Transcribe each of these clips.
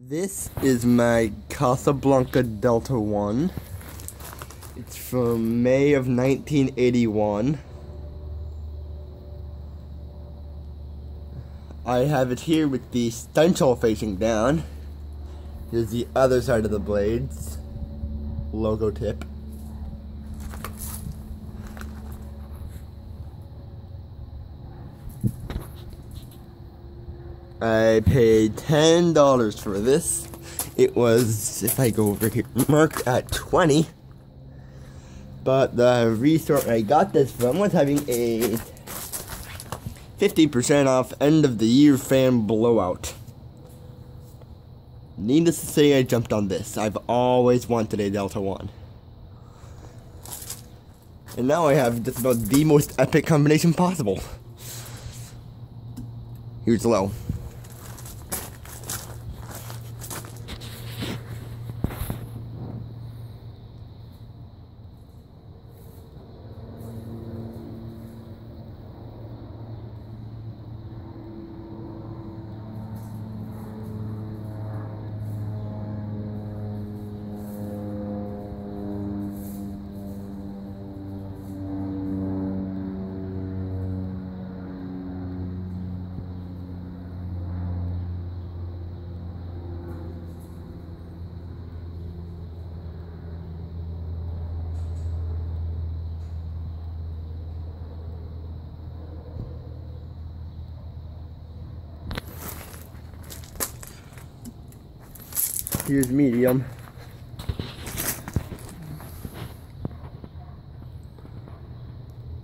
This is my Casablanca Delta 1. It's from May of 1981. I have it here with the stencil facing down. Here's the other side of the blades. Logo tip. I paid ten dollars for this. It was, if I go over here, marked at twenty. But the resort I got this from was having a 50% off end of the year fan blowout. Needless to say, I jumped on this. I've always wanted a Delta 1. And now I have just about the most epic combination possible. Here's low. Here's medium.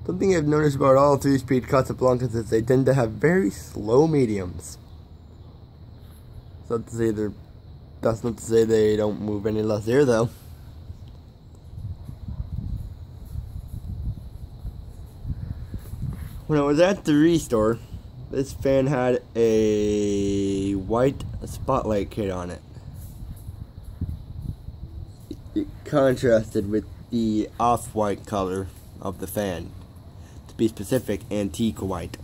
Something I've noticed about all three-speed Casablancas is they tend to have very slow mediums. That's not to say they're. That's not to say they don't move any less air though. When I was at the restore, this fan had a white spotlight kit on it it contrasted with the off-white color of the fan. To be specific, antique white.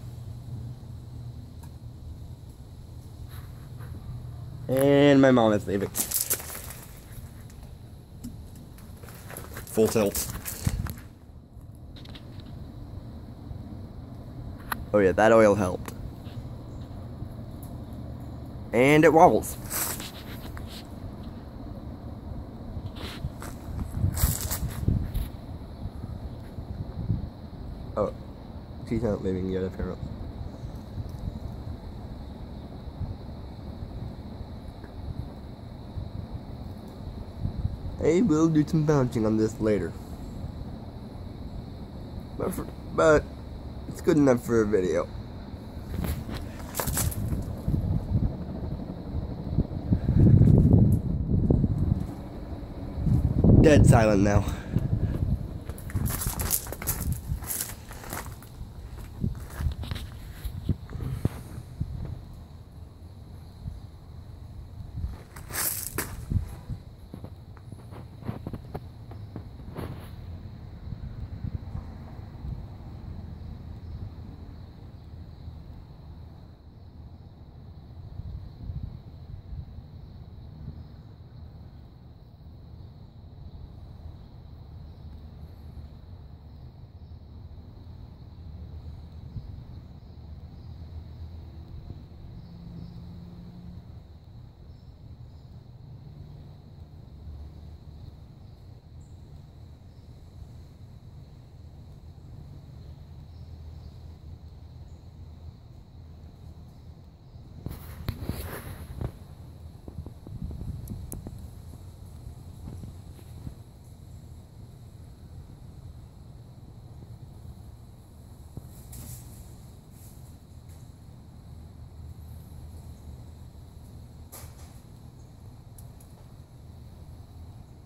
And my mom is leaving. Full tilt. Oh yeah, that oil helped. And it wobbles. Oh, she's not leaving yet, apparently. I will do some bouncing on this later. But, for, but it's good enough for a video. Dead silent now.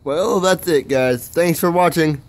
Well, that's it, guys. Thanks for watching.